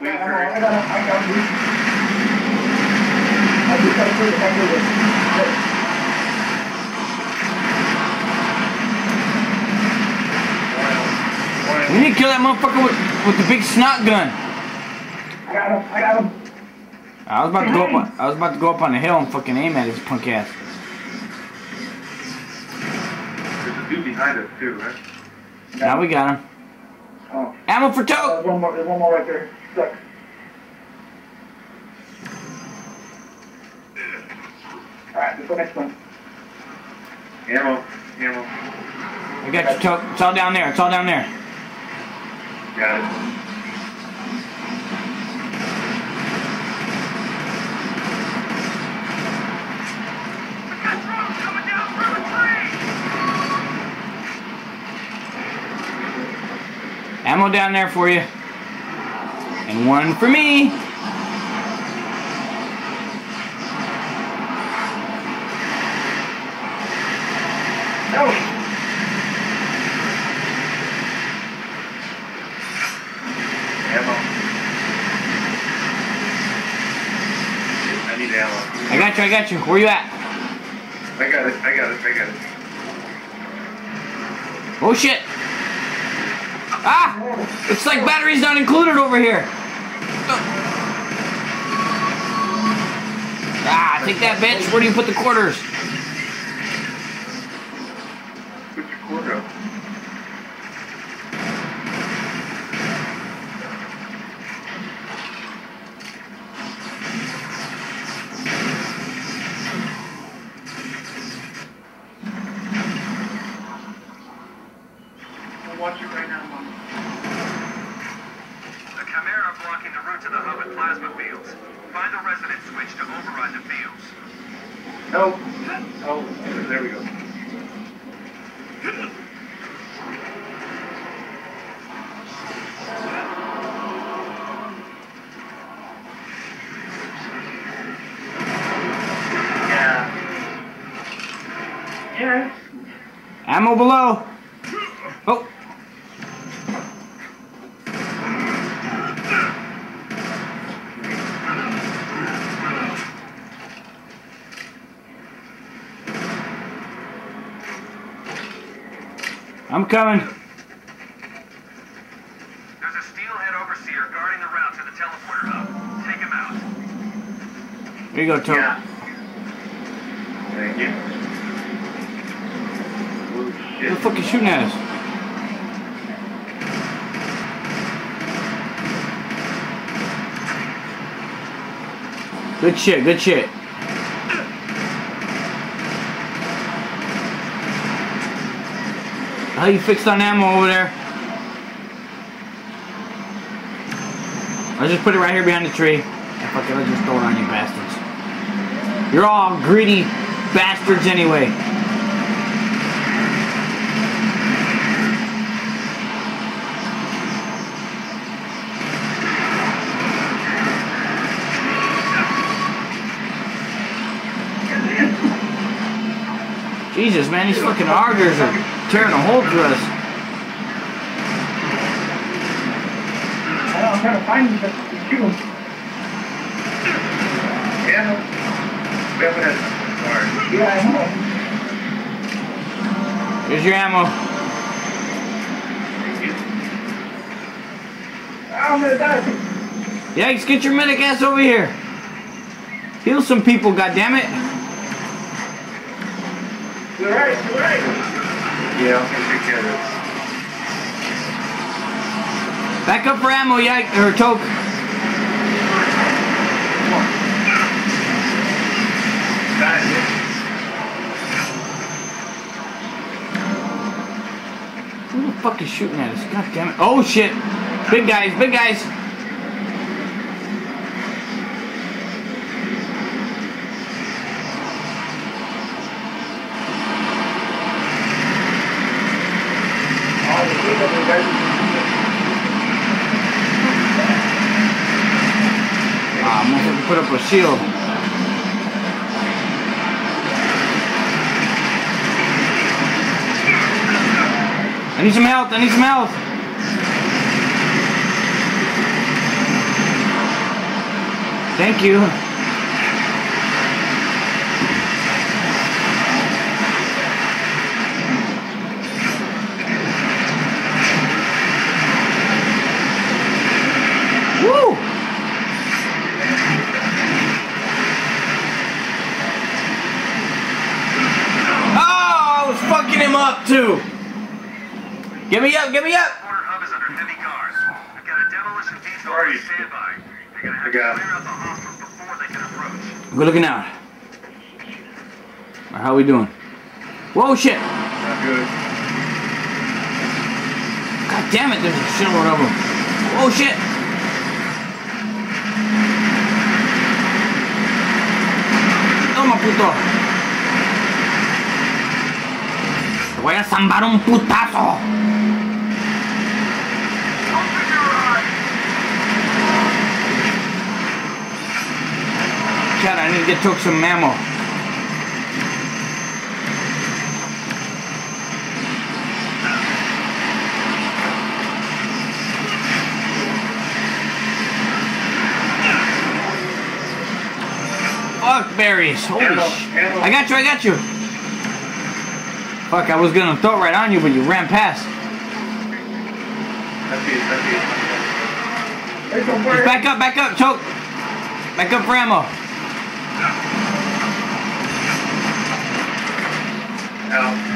Yeah, I. I got I got you. I just got to put it back over. We need to kill that motherfucker with, with the big snot gun. I got him. I got him. I was about to go up. On, I was about to go up on the hill and fucking aim at his punk ass. There's a dude behind us too, right? Now we got him. Oh. Ammo for There's tote. one more. There's one more right there. Stuck. All right, let's go next one. Ammo, ammo. I got your tote. It's all down there. It's all down there. Got it. Ammo down there for you. And one for me. No. Ammo. I need ammo. I got you. I got you. Where you at? I got it, I got it, I got it. Oh shit. Ah! It's like batteries not included over here. Take that bitch. Where do you put the quarters? Put your quarter up. I'll watch it right now, Mom. The Chimera blocking the route to the hub at plasma fields. Find the resonance switch to override the fields. No. Oh, there we go. Yeah. Yeah. Ammo below. I'm coming. There's a steelhead overseer guarding the route to the teleporter hub. Take him out. Here you go, Toad. Yeah. Thank you. Oh Who shit. the fuck is shooting at us? Good shit, good shit. How you fixed on ammo over there? I'll just put it right here behind the tree. Fuck it, I'll just throw it on you bastards. You're all greedy bastards anyway. Jesus, man, these fucking augers are tearing a hole through us. I know, I'm trying to find him, but. Ammo. Weapon has Alright. Yeah, I know. Here's your ammo. Thank you. I'm gonna die. Yikes, get your medic ass over here. Heal some people, goddammit. You're right, you're right. Yeah, take care of this. Back up for ammo, yike, or toke. Who the fuck is shooting at us? God damn it. Oh shit. Big guys, big guys. Oh, the kid over there. Ah, I'm gonna put up a shield. I need some health, I need some health. Thank you. Woo! Oh, I was fucking him up too. Get me up, get me up. Quarter hub is under heavy guard. I've got a Where are you? standby. They're gonna have I got clear out the hostiles before they can approach. Good looking out. Alright, how we doing? Whoa, shit! Not good. God damn it, there's a shitload of them. Whoa, shit! Toma, puto. Te voy a zambar un putazo. I need to get took some ammo. Fuck berries. Holy sh- I got you, I got you. Fuck, I was gonna throw it right on you, but you ran past. Just back up, back up, choke. Back up for ammo. Out.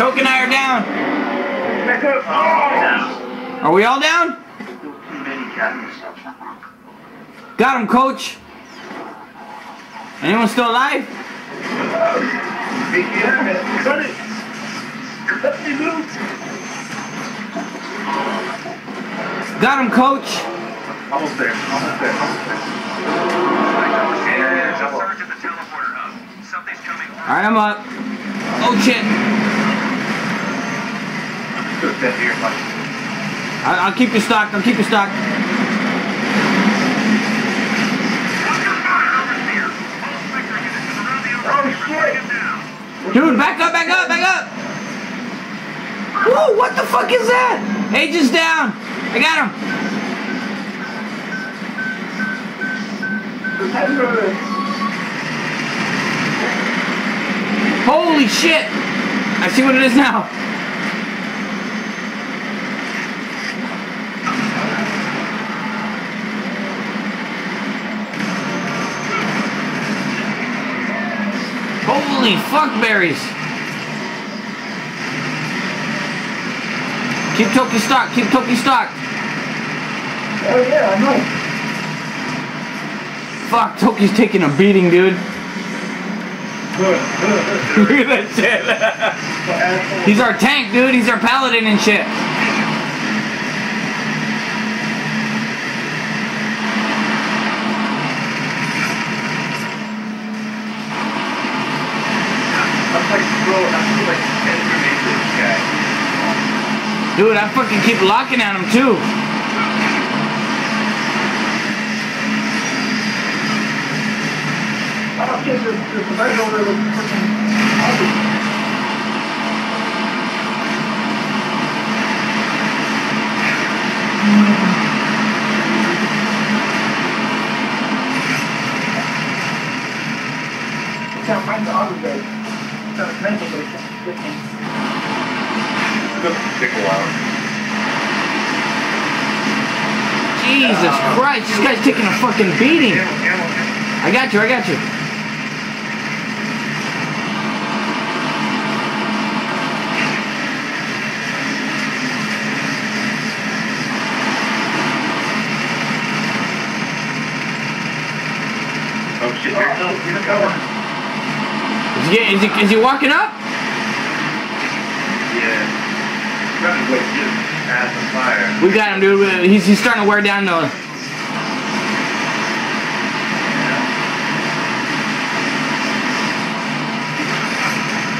Choke and I are down. Back up. Are we all down? Still too many captains. Got him, coach. Anyone still alive? Cut it. Cut me loose. Got him, coach. Almost there, almost there, almost there. There's Yeah, a double. surge at the teleporter hub. Something's coming through. Alright, I'm up. Oh shit. Step here, like. I- I'll keep you stocked, I'll keep you stocked. Dude, back up, back up, back up! Whoa, what the fuck is that? Agent's down! I got him! Holy shit! I see what it is now. Holy fuck berries! Keep Tokey stocked, keep Tokey stocked. Oh, yeah, I know. Fuck, Tokey's taking a beating, dude. Look at that shit. He's our tank, dude. He's our paladin and shit. I'm like, bro, I'm like 10 grenades this guy. Dude, I fucking keep locking at him too. Freaking obvious. Can't find the other. Got a mental, but he can't get me. It's gonna take a while. Jesus Christ, this guy's taking a fucking beating. I got you, I got you. Oh shit, here, no, he's cover. Is he, is he, is he walking up? Yeah. Running with just ass on fire. We got him, dude. He's, he's starting to wear down though.